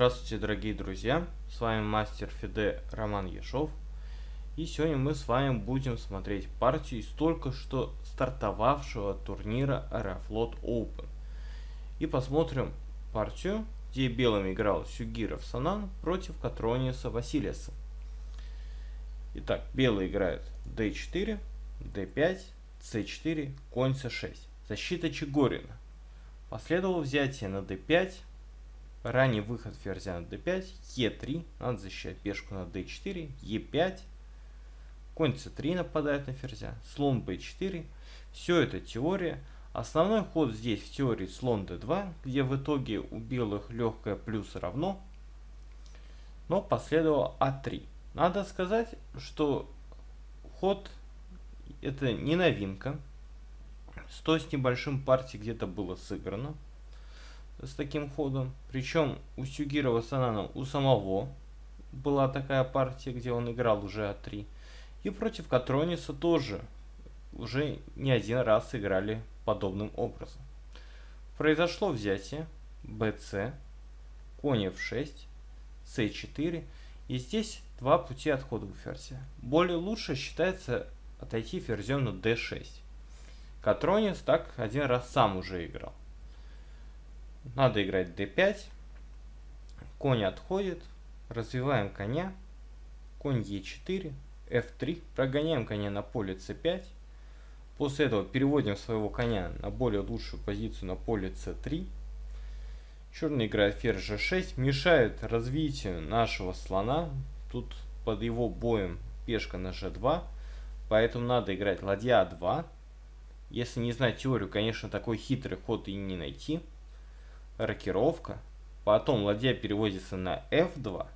Здравствуйте, дорогие друзья! С вами мастер Фиде Роман Ешов. И сегодня мы с вами будем смотреть партию из только что стартовавшего турнира Аэрофлот Open. И посмотрим партию, где белым играл Сюгиров Санан против Катрониуса Василиса. Итак, белый играет d4, d5, c4, конь c6. Защита Чигорина. Последовало взятие на d5, ранний выход ферзя на d5, e3, надо защищать пешку на d4, e5, конь c3 нападает на ферзя, слон b4. Все это теория. Основной ход здесь в теории слон d2, где в итоге у белых легкое плюс равно, но последовало a3. Надо сказать, что ход это не новинка, 100 с небольшим партий где-то было сыграно с таким ходом. Причем у Сюгирова Санана у самого была такая партия, где он играл уже А3. И против Катрониса тоже уже не один раз играли подобным образом. Произошло взятие БЦ, конь F6, С4. И здесь два пути отхода у ферзя. Более лучше считается отойти ферзем на D6. Катронис так один раз сам уже играл. Надо играть d5. Конь отходит. Развиваем коня. Конь e4. f3. Прогоняем коня на поле c5. После этого переводим своего коня на более лучшую позицию на поле c3. Черный играет ферзь g6. Мешает развитию нашего слона. Тут под его боем пешка на g2. Поэтому надо играть ладья а2. Если не знать теорию, конечно, такой хитрый ход и не найти. Рокировка. Потом ладья переводится на f2.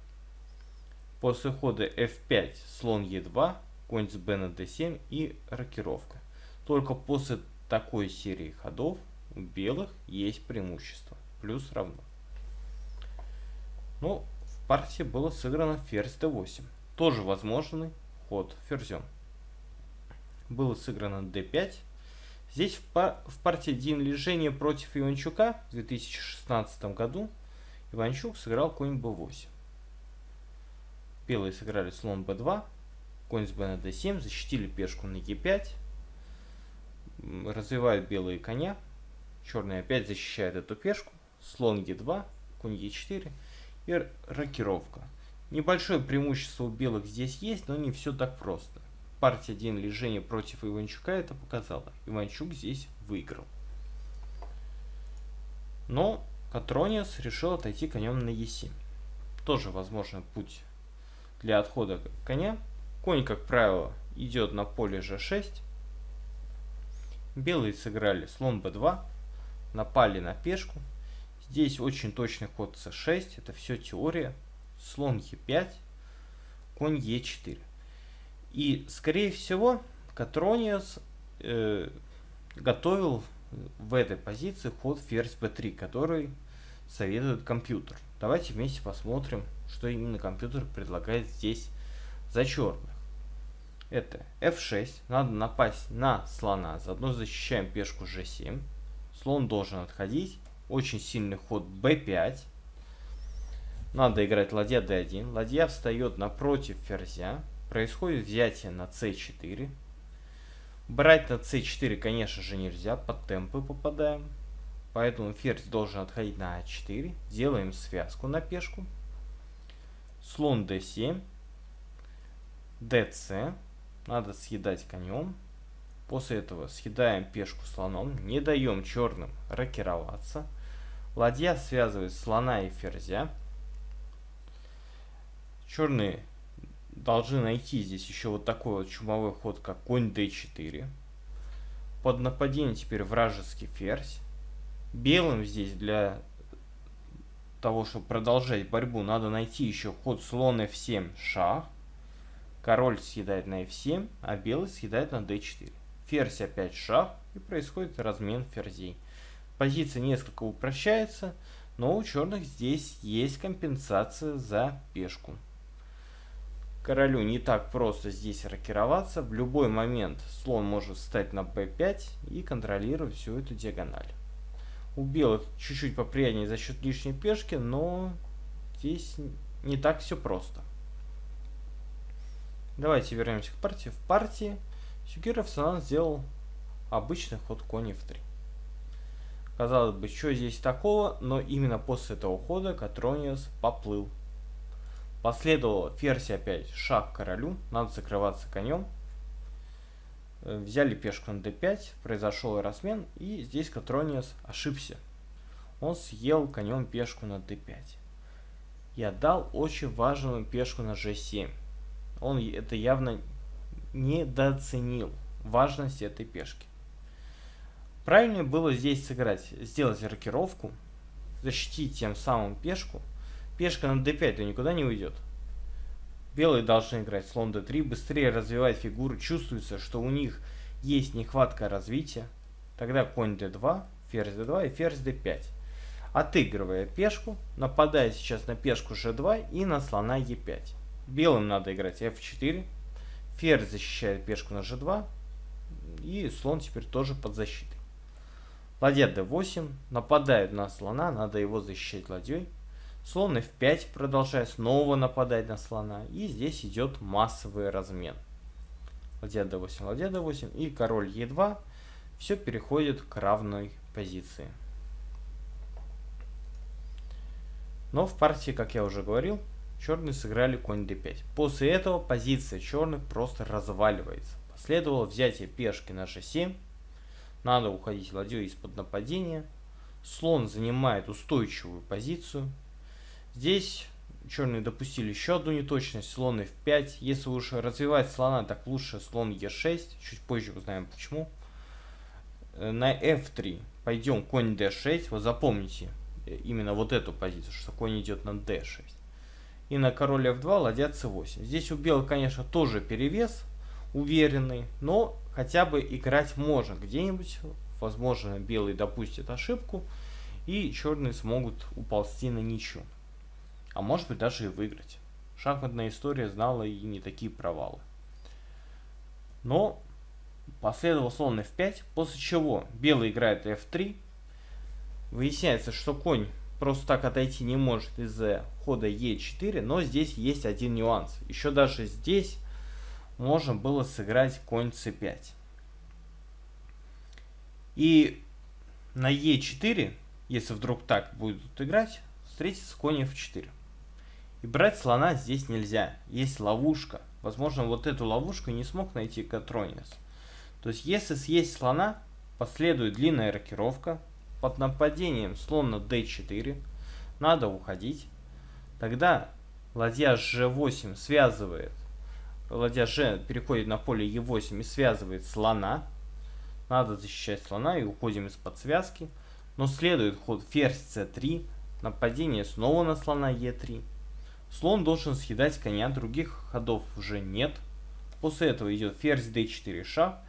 После хода f5 слон e2, конь с b на d7 и рокировка. Только после такой серии ходов у белых есть преимущество. Плюс равно. Ну, в партии было сыграно ферзь d8. Тоже возможный ход ферзем. Было сыграно d5 Здесь в, пар в партии Дин против Иванчука в 2016 году Иванчук сыграл конь b8. Белые сыграли слон b2, конь с b на d7, защитили пешку на e5, развивают белые коня, черные опять защищают эту пешку, слон e2, конь e4 и рокировка. Небольшое преимущество у белых здесь есть, но не все так просто партия Дин Лежения против Иванчука это показала. Иванчук здесь выиграл. Но Катрониус решил отойти конем на Е7. Тоже возможный путь для отхода коня. Конь, как правило, идет на поле G6. Белые сыграли слон B2. Напали на пешку. Здесь очень точный ход c6. Это все теория. Слон e5. Конь e4. И, скорее всего, Катрониус э, готовил в этой позиции ход ферзь b3, который советует компьютер. Давайте вместе посмотрим, что именно компьютер предлагает здесь за черных. Это f6, надо напасть на слона, заодно защищаем пешку g7. Слон должен отходить, очень сильный ход b5. Надо играть ладья d1, ладья встает напротив ферзя, происходит взятие на c4. Брать на c4, конечно же, нельзя, под темпы попадаем. Поэтому ферзь должен отходить на а4. Делаем связку на пешку. Слон d7. dc. Надо съедать конем. После этого съедаем пешку слоном. Не даем черным рокироваться. Ладья связывает слона и ферзя. Черные должны найти здесь еще вот такой вот чумовой ход, как конь d4. Под нападение теперь вражеский ферзь. Белым здесь для того, чтобы продолжать борьбу, надо найти еще ход слон f7 шах. Король съедает на f7, а белый съедает на d4. Ферзь опять шах, и происходит размен ферзей. Позиция несколько упрощается, но у черных здесь есть компенсация за пешку. Королю не так просто здесь рокироваться. В любой момент слон может встать на b5 и контролировать всю эту диагональ. У белых чуть-чуть поприятнее за счет лишней пешки, но здесь не так все просто. Давайте вернемся к партии. В партии Сюгиров Санан сделал обычный ход конь f3. Казалось бы, что здесь такого, но именно после этого хода Катрониус поплыл. Последовало ферзь опять шаг к королю, надо закрываться конем. Э, взяли пешку на d5, произошел размен, и здесь Катрониус ошибся. Он съел конем пешку на d5. И отдал очень важную пешку на g7. Он это явно недооценил, важность этой пешки. Правильнее было здесь сыграть, сделать рокировку, защитить тем самым пешку. Пешка на d5 никуда не уйдет. Белые должны играть слон d3, быстрее развивать фигуру. Чувствуется, что у них есть нехватка развития. Тогда конь d2, ферзь d2 и ферзь d5. Отыгрывая пешку, нападая сейчас на пешку g2 и на слона e5. Белым надо играть f4. Ферзь защищает пешку на g2. И слон теперь тоже под защитой. Ладья d8. Нападают на слона, надо его защищать ладьей. Слон f5 продолжает снова нападать на слона. И здесь идет массовый размен. Ладья d8, ладья d8 и король e2. Все переходит к равной позиции. Но в партии, как я уже говорил, черные сыграли конь d5. После этого позиция черных просто разваливается. Последовало взятие пешки на g7. Надо уходить ладьей из-под нападения. Слон занимает устойчивую позицию. Здесь черные допустили еще одну неточность. Слон f5. Если уж развивать слона, так лучше слон e6. Чуть позже узнаем почему. Э, на f3 пойдем конь d6. Вот запомните э, именно вот эту позицию, что конь идет на d6. И на король f2 ладья c8. Здесь у белых, конечно, тоже перевес уверенный, но хотя бы играть можно где-нибудь. Возможно, белый допустит ошибку, и черные смогут уползти на ничью. А может быть даже и выиграть. Шахматная история знала и не такие провалы. Но последовал слон f5, после чего белый играет f3. Выясняется, что конь просто так отойти не может из-за хода e4, но здесь есть один нюанс. Еще даже здесь можно было сыграть конь c5. И на e4, если вдруг так будут играть, встретится конь f4. И брать слона здесь нельзя. Есть ловушка. Возможно, вот эту ловушку не смог найти Катронис. То есть, если съесть слона, последует длинная рокировка. Под нападением слон на d4. Надо уходить. Тогда ладья g8 связывает ладья G переходит на поле E8 и связывает слона. Надо защищать слона и уходим из-под связки. Но следует ход ферзь c3, нападение снова на слона e3. Слон должен съедать коня, других ходов уже нет. После этого идет ферзь d4 шаг,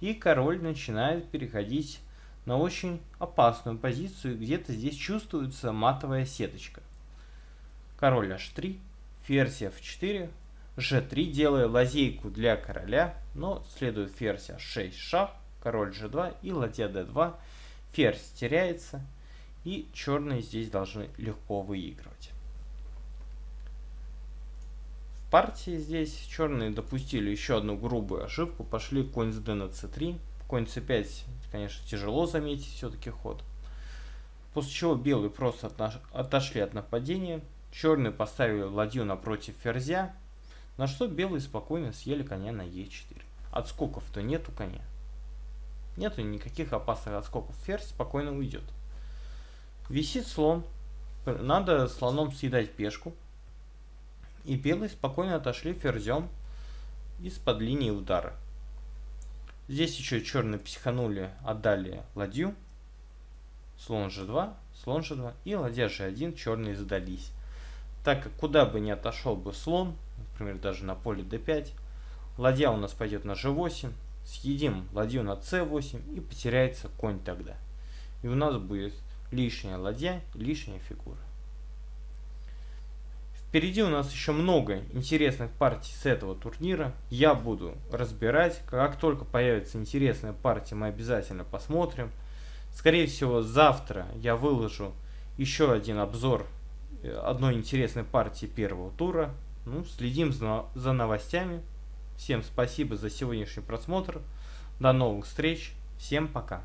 и король начинает переходить на очень опасную позицию, где-то здесь чувствуется матовая сеточка. Король h3, ферзь f4, g3, делая лазейку для короля, но следует ферзь h6 шаг, король g2 и ладья d2. Ферзь теряется, и черные здесь должны легко выигрывать. В партии здесь черные допустили еще одну грубую ошибку, пошли конь с d на c3. Конь c5, конечно, тяжело заметить все-таки ход. После чего белые просто отошли от нападения. Черные поставили ладью напротив ферзя, на что белые спокойно съели коня на Е4. Отскоков-то нету коня. Нету никаких опасных отскоков. Ферзь спокойно уйдет. Висит слон. Надо слоном съедать пешку. И белые спокойно отошли ферзем из-под линии удара. Здесь еще черные психанули, отдали ладью. Слон g2, слон g2 и ладья g1, черные сдались. Так как куда бы ни отошел бы слон, например, даже на поле d5, ладья у нас пойдет на g8, съедим ладью на c8 и потеряется конь тогда. И у нас будет лишняя ладья, лишняя фигура. Впереди у нас еще много интересных партий с этого турнира. Я буду разбирать. Как только появится интересная партия, мы обязательно посмотрим. Скорее всего, завтра я выложу еще один обзор одной интересной партии первого тура. Ну, следим за новостями. Всем спасибо за сегодняшний просмотр. До новых встреч. Всем пока.